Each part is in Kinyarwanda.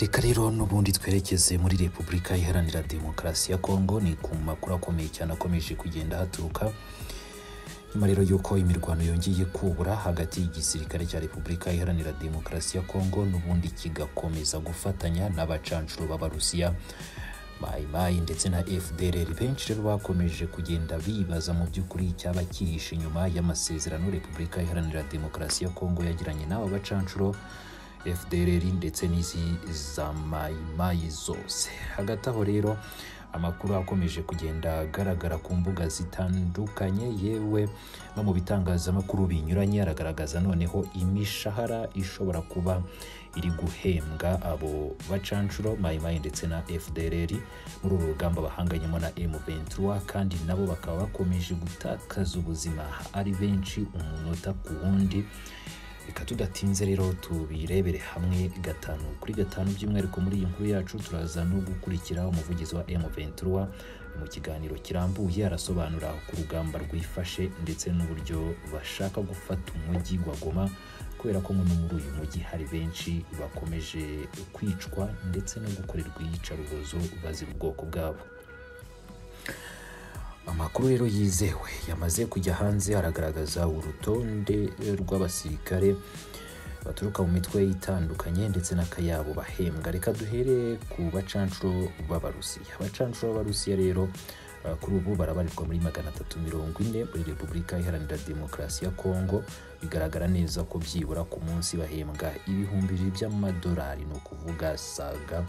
reka rero n'ubundi twerekeze muri repubulika iharanira demokarasi ya kongo ni ku makuru akomeye cyane akomeje kugenda haturuka. Nyuma rero y'uko imirwano yongeye kubura hagati y'igisirikare cya repubulika iharanira demokarasi ya kongo n'ubundi kigakomeza gufatanya n'abacancuro b'abarusiya mayimayi ndetse na fdrr benshi rero bakomeje kugenda bibaza mu by'ukuri icyaba cyihishe inyuma y'amasezerano repubulika iharanira demokarasi ya kongo yagiranye n'aba bacancuro. Fdrr ndetse n'izi za mayimayi zose. Hagati aho rero amakuru akomeje kugenda agaragara ku mbuga zitandukanye. Yewe no mu bitangazamakuru binyuranye aragaragaza noneho imishahara ishobora kuba iri guhembwa abo bacancuro mayimayi ndetse na fdrr muri uru rugamba bahanganyemo na m23 kandi nabo bakaba bakomeje gutakaza ubuzima. Ari benshi umunota ku wundi. Reka tudatinze rero tubirebere hamwe gatanu kuri gatanu by'umwihariko muri iyi nkuru yacu turaza no gukurikira umuvugizi wa M23 mu kiganiro kirambuye arasobanura ku rugamba rwifashe ndetse n'uburyo bashaka gufata umujyi wa Goma kubera ko muri uyu mujyi hari benshi bakomeje kwicwa ndetse no gukorerwa iyicarubozo bazira ubwoko bwabo. Amakuru rero yizewe. Yamaze kujya hanze aragaragaza urutonde rw'abasirikare baturuka mu mitwe itandukanye ndetse n'akayabo bahembwa. Reka duhere ku bacancuro b'abarusiya. Abacancuro b'abarusiya rero uh, kuri ubu barabarirwa muri magana atatu mirongo ine muri repubulika iharanira demokarasi ya kongo bigaragara neza ko byibura ku munsi bahembwa ibihumbi by'amadolari. Ni ukuvuga saga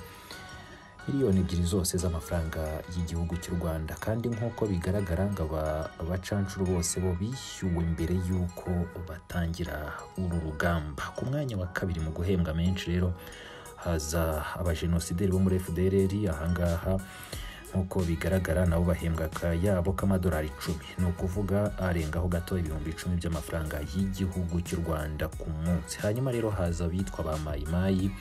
miliyoni ebyiri zose z'amafaranga y'igihugu cy'u rwanda. Kandi nk'uko bigaragara ngo aba bacancuro bose bo bishyuwe mbere y'uko batangira uru rugamba. Ku mwanya wa kabiri mu guhembwa menshi rero haza abajenosideri bo muri fdrr ahangaha nk'uko bigaragara nabo bahembwa akayabo k'amadolari icumi. Ni ukuvuga arengaho gato ibihumbi icumi by'amafaranga y'igihugu cy'u rwanda ku munsi. Hanyuma rero haza abitwa ba mayimayi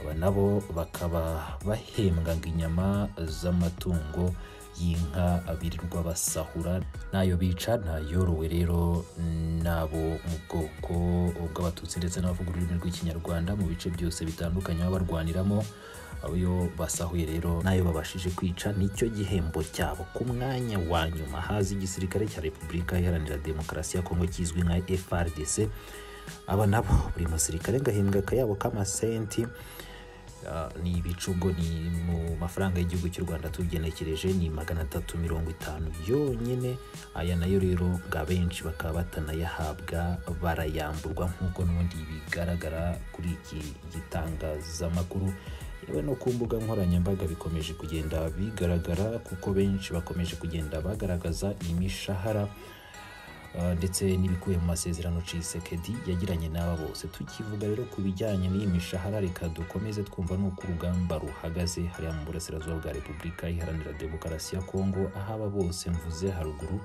aba nabo bakaba bahembwa ngo inyama z'amatungo y'inka birirwa basahura n'ayo bica ntayorowe rero n'abo mu bwoko bw'abatutsi ndetse n'abavuga ururimi rw'ikinyarwanda mu bice byose bitandukanye baba barwaniramo ayo basahuye rero n'ayo babashije kwica ni cyo gihembo cyabo. Ku mwanya wa nyuma haza igisirikare cya repubulika iharanira demokarasi ya kongo kizwi nka frdc aba nabo buri musirikare ngahembwa akayabo k'amasenti ni ibicugo ni mu mafaranga y'igihugu cy'u rwanda tugenekereje ni magana atatu mirongo itanu yonyine. Aya na yo rero bwa benshi bakaba batanayahabwa barayamburwa nk'uko n'ubundi bigaragara kuri iki gitangazamakuru. Yewe no ku mbuga nkoranyambaga bikomeje kugenda bigaragara kuko benshi bakomeje kugenda bagaragaza imishahara. Ndetse n'ibikubiye mu masezerano Tshisekedi yagiranye n'aba bose tukivuga rero ku bijyanye n'iyi mishahara reka dukomeze twumva n'uko urugamba ruhagaze. Hariya mu burasirazuba bwa repubulika iharanira demokarasi ya kongo aho aba bose mvuze haruguru.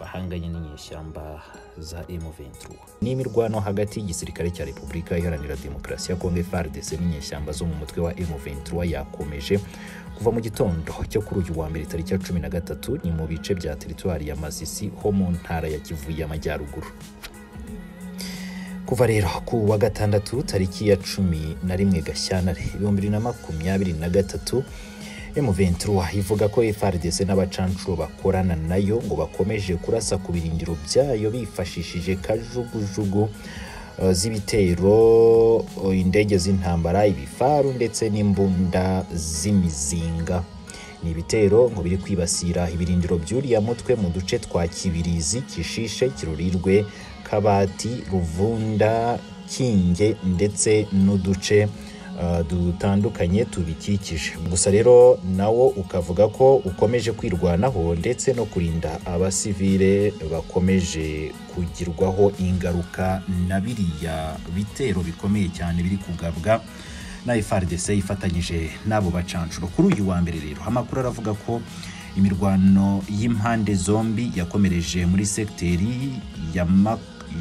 Bahanganye n'inyeshyamba za M23 n'imirwano hagati y'igisirikare cya repubulika iharanira demokarasi ya kongo FARDC n'inyeshyamba zo mu mutwe wa M23 yakomeje kuva mu gitondo cyo kuri uyu wa mbere tariki ya cumi na gatatu ni mu bice bya teritwari ya Masisi ho mu ntara ya Kivu y'Amajyaruguru kuva rero ku wa gatandatu tariki ya cumi na rimwe Gashyantare ibihumbi bibiri na makumyabiri na gatatu M23 ivuga ko FARDC n'abacancuro bakorana na yo ngo bakomeje kurasa ku birindiro byayo bifashishije kajugujugu z'ibitero indege z'intambara ibifaru ndetse n'imbunda z'imizinga. Ni ibitero ngo biri kwibasira ibirindiro by'uriya mutwe mu duce twa kibirizi kishishe kirurirwe kabati ruvunda kinge ndetse n'uduce dutandukanye tubikikije. Gusa rero nawo ukavuga ko ukomeje kwirwanaho ndetse no kurinda abasivile bakomeje kugirwaho ingaruka na biriya bitero bikomeye cyane biri kugabwa na FARDC ifatanyije n'abo bacancuro. Kuri uyu wa mbere rero amakuru aravuga ko imirwano y'impande zombi yakomereje muri segiteri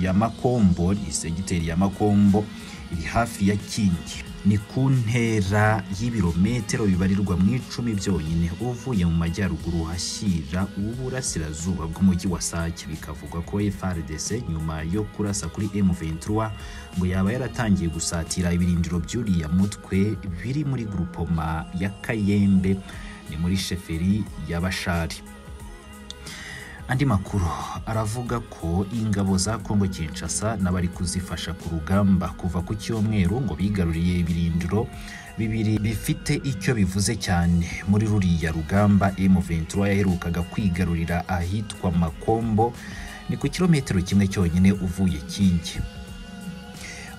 ya Makombo ni segiteri ya Makombo iri hafi ya Kingi. Ni ku ntera y'ibirometero bibarirwa mu icumi byonyine uvuye mu majyaruguru hashyira uburasirazuba bw'umujyi wa Sake. Bikavugwa ko FARDC nyuma yo kurasa kuri M23 ngo yaba yaratangiye gusatira ibirindiro by'uriya mutwe biri muri grupoma ya Kayembe. Ni muri sheferi ya Bashari. Andi makuru. Aravuga ko ingabo za Kongo Kinshasa n'abari kuzifasha ku rugamba. Kuva ku cyumweru ngo bigaruriye ibirindiro bibiri bifite icyo bivuze cyane. Muri ruriya rugamba M23 yaherukaga kwigarurira ahitwa Makombo ni ku kilometero kimwe cyonyine uvuye Kingi.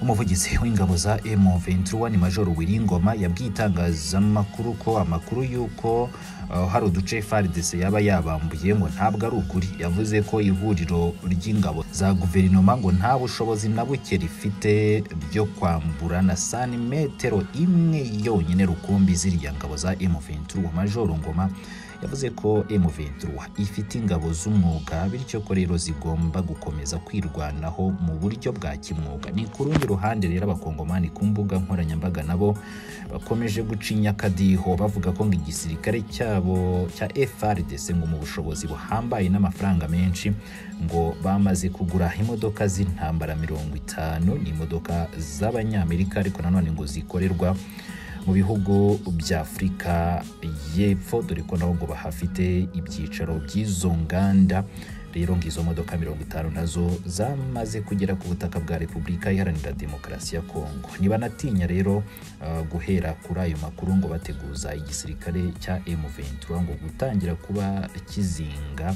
Umuvugizi w'ingabo za M23 ni Major Wiringoma yabwiye itangazamakuru ko amakuru y'uko uh, hari uduce FARDC yaba yabambuye ngo ntabwo ari ukuri. Yavuze ko ihuriro ry'ingabo za guverinoma ngo nta bushobozi na buke rifite byo kwambura na santimetero imwe yonyine rukumbi ziriya ngabo za M23. Major Ngoma yavuze ko M23 ifite ingabo z'umwuga bityo ko rero zigomba gukomeza kwirwanaho mu buryo bwa kimwuga. Ni ku rundi ruhande rero abakongomani ku mbuga nkoranyambaga nabo bakomeje gucinya akadiho bavuga ko ngo igisirikare cyabo cya FARDC ngo mu bushobozi buhambaye n'amafaranga menshi ngo bamaze kugura imodoka z'intambara mirongo itanu ni imodoka z'abanyamerika ariko nanone ngo zikorerwa mu bihugu bya afurika y'epfo dore ko nabo ngo bahafite ibyicaro by'izo nganda. Rero ngo izo modoka mirongo itanu na zo zamaze kugera ku butaka bwa repubulika iharanira demokarasi ya kongo. Ntibanatinya rero uh, guhera kuri ayo makuru ngo bateguza igisirikare cya M23 ngo gutangira kuba kizinga.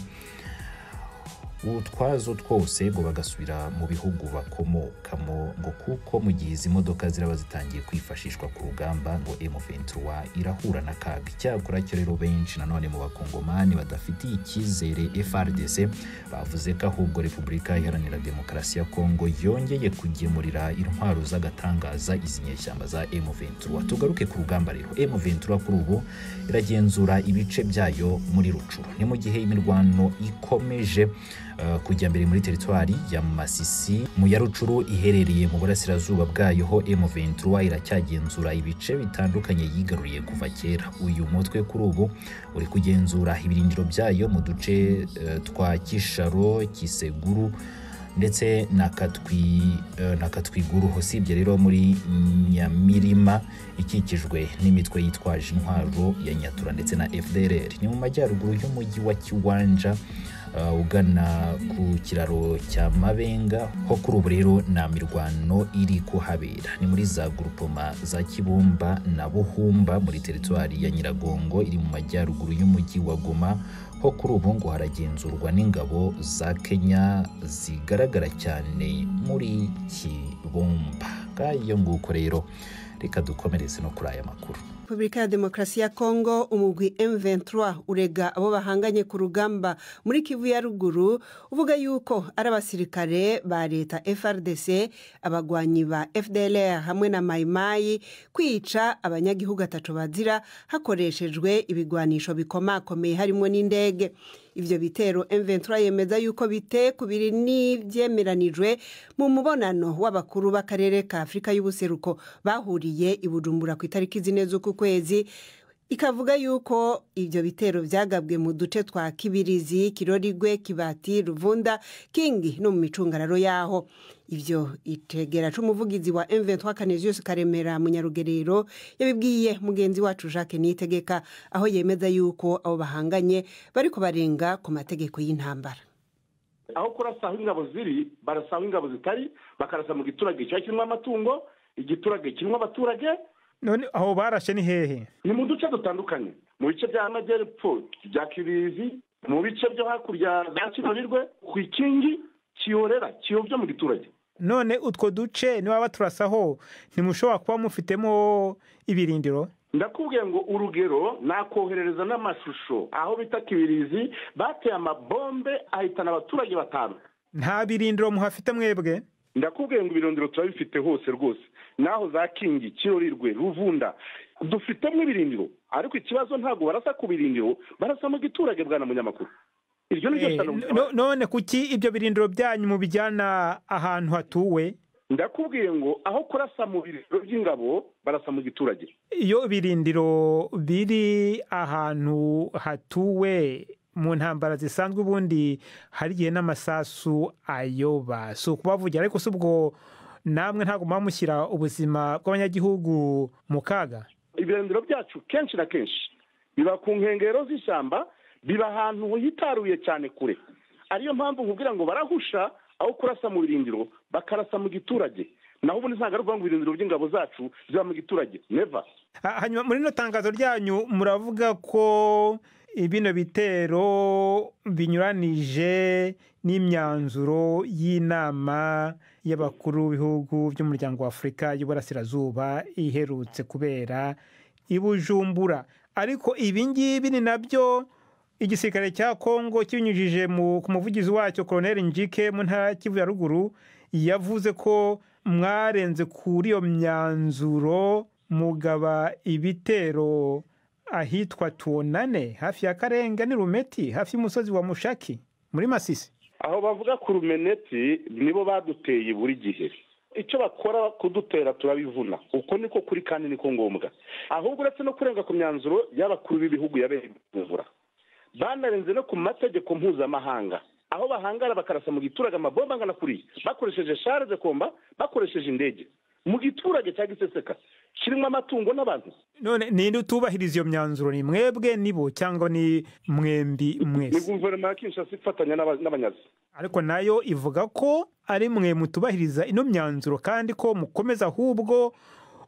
Utwazo twose ngo bagasubira mu bihugu bakomokamo ngo kuko mu gihe izi modoka ziraba zitangiye kwifashishwa ku rugamba ngo M23 irahura n'akaga icyakora cyo rero benshi nanone mu bakongomani badafitiye icyizere FRDC bavuze ko ahubwo Repubulika Iharanira Demokarasi ya Kongo yongeye kugemurira intwaro z'agatangaza izi nyeshyamba za M23 tugaruke ku rugamba rero. M23 kuri ubu iragenzura ibice byayo muri Rucuru ni mu gihe imirwano ikomeje kujya mbere muri teritwari ya Masisi mu ya Rucuru iherereye mu burasirazuba bwayo ho M23 iracyagenzura ibice bitandukanye yigaruriye kuva kera. Uyu mutwe kuri ubu uri kugenzura ibirindiro byayo mu duce uh, twa Kisharo Kiseguru ndetse uh, na katwiguru. Usibye rero muri Nyamirima ikikijwe n'imitwe yitwaje intwaro ya Nyatura ndetse na FDLR ni mu majyaruguru y'umujyi wa Kiwanja ugana ku kiraro cya Mabenga ho kuri ubu rero nta mirwano iri kuhabera. Ni muri za grupoma za Kibumba na Buhumba muri teritwari ya Nyiragongo iri mu majyaruguru y'umujyi wa Goma ho kuri ubu ngo haragenzurwa n'ingabo za Kenya zigaragara cyane muri Kibumba. Ngayo nguko rero reka dukomereze no kuri aya makuru. Repubulika ya demokarasi ya kongo umugwi M23 urega abo bahanganye ku rugamba muri kivu ya ruguru uvuga yuko ari abasirikare ba leta FRDC abagwanyi ba FDLR hamwe na mayimayi kwica abanyagihugu atatu bazira hakoreshejwe ibigwanisho bikomakomeye harimo n'indege. Ibyo bitero M23 yemeza yuko bitekubiri n'ibyemeranijwe mu mubonano w'abakuru b'akarere ka Afurika y'ubuseruko bahuriye i Bujumbura ku itariki zine z'uku kwezi. Ikavuga yuko ibyo bitero byagabwe mu duce twa kibirizi kirorigwe kibati ruvunda kingi no mu micungararo yaho. Ibyo itegera c'umuvugizi wa M23 Canisius Karemera munyarugerero yabibwiye mugenzi wacu Jacques Niyitegeka aho yemeza yuko abo bahanganye bariko barenga ku mategeko y'intambara. Aho kurasa aho ingabo ziri barasa aho ingabo zitari bakarasa mu giturage kiba kirimo amatungo igiturage kirimo abaturage none aho barashe ni hehe? Ni mu duce dutandukanye. Mu bice by'amajyepfo bya kibirizi mu bice byo hakurya za kirorirwe ku ikingi kiyorera kiyobya mu giturage. None utwo duce niba baturasaho ntimushobora kuba mufitemo ibirindiro? Ndakubwiye ngo urugero nakoherereza n'amashusho aho bita kibirizi bateye amabombe ahitana abaturage batanu. Nta birindiro muhafite mwebwe? Ndakubwiye ngo ibirindiro turabifite hose rwose. Naho za kingi kirorirwe ruvunda dufitemo ibirindiro. Ariko ikibazo ntabwo barasa ku birindiro barasa mu giturage bwana munyamakuru. Iryo ni ryo none kuki ibyo birindiro byanyu mubijyana ahantu hatuwe? Ndakubwiye ngo aho kurasa mu birindiro by'ingabo barasa mu giturage iyo ibirindiro biri ahantu hatuwe mu ntambara zisanzwe ubundi hari igihe n'amasasu ayoba. Si ukubavugira ariko si ubwo namwe ntabwo muba mushyira ubuzima bw'abanyagihugu mu kaga. Ibirindiro byacu kenshi na kenshi biba ku nkengero z'ishyamba biba ahantu hitaruye cyane kure. Ariyo mpamvu nkubwira ngo barahusha aho kurasa mu birindiro bakarasa mu giturage. Naho ubundi ntabwo ari ukuvuga ngo ibirindiro by'ingabo zacu ziba mu giturage. Neva Ha- hanyuma muri rino tangazo ryanyu muravuga ko bino bitero binyuranije n'imyanzuro y'inama y'abakuru b'ibihugu by'umuryango wa afurika y'uburasirazuba iherutse kubera i bujumbura. Ariko ibi ngibi ni na byo igisirikare cya kongo kibinyujije ku muvugizi wacyo koroneri njike mu ntara ya ruguru yavuze ko mwarenze kuri iyo myanzuro mugaba ibitero. Ahitwa tuonane hafi ya karenga ni rumeti hafi y'umusozi wa mushaki muri masisi. Aho bavuga ku rumeneti nibo baduteye buri gihe. Icyo bakora kudutera turabivuna. Uko niko kuri kandi niko ngombwa. Ahubwo uretse no kurenga ku myanzuro y'abakuru b'ibihugu yabereye imvura banarenze no ku mategeko mpuzamahanga. Aho bahangara bakarasa mu giturage amabomba angana kuriya bakoresheje share komba bakoresheje indege. Mu giturage cya giseseka kirimo amatungo n'abantu. None ninde utubahiriza iyo myanzuro? Ni mwebwe nibo cyangwa ni mwembi ni mwese guverinoma ya kinshasa ifatanya n'aba- n'abanyazi. Ariko na yo ivuga ko ari mwe mutubahiriza ino myanzuro kandi ko mukomeza ahubwo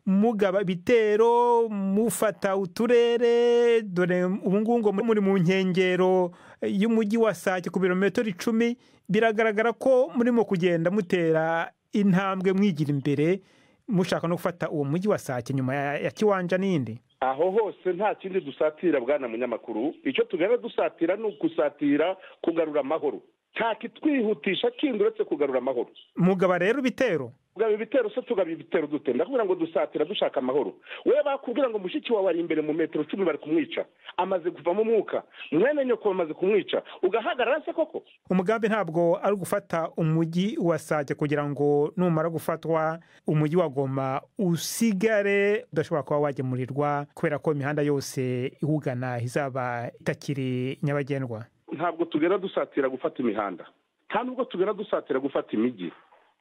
mugaba ibitero mufata uturere dore ubu ngubu ngo muri mu nkengero y'umujyi wa sake ku birometero icumi biragaragara ko murimo kugenda mutera intambwe mwigira imbere mushaka no gufata uwo mujyi wa sake nyuma ya kiwanja n'indi? Aho hose nta kindi dusatira bwana munyamakuru. Icyo tugana dusatira ni ugusatira kugarura amahoro. Nta kitwihutisha kindi uretse kugarura amahoro. Mugaba rero ibitero. Tugaba ibitero se tugaba ibitero dute? Ndakubwira ngo dusatira dushaka amahoro. We bakubwira ngo mushiki wawe ari imbere mu metero cumi bari kumwica. Amaze kuvamo umwuka mwene nyoko bamaze kumwica. Ugahagarara se koko? Umugambi ntabwo ari ugufata umujyi wa sake kugira ngo numara gufatwa umujyi wa goma usigare. Udashobora kuba wagemurirwa kubera ko imihanda yose iwugana izaba itakiri nyabagendwa. Ntabwo tugera dusatira gufata imihanda. Nta nubwo tugera dusatira gufata imijyi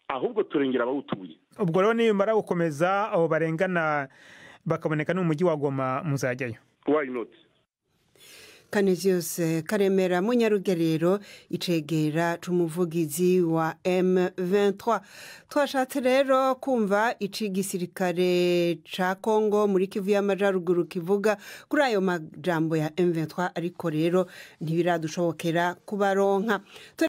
ahubwo turengera abawutuye. Ubwo rero nimara gukomeza abo barengana bakaboneka no mu mujyi wa goma muzajyayo why not? Kaneziyose karemera munyarugerero icegera c'umuvugizi wa M23. Twashatse rero kumva ici igisirikare ca Kongo muri Kivu y'Amajaruguru kivuga kuri ayo majambo ya M23 ariko rero ntibiradushobokera kubaronka.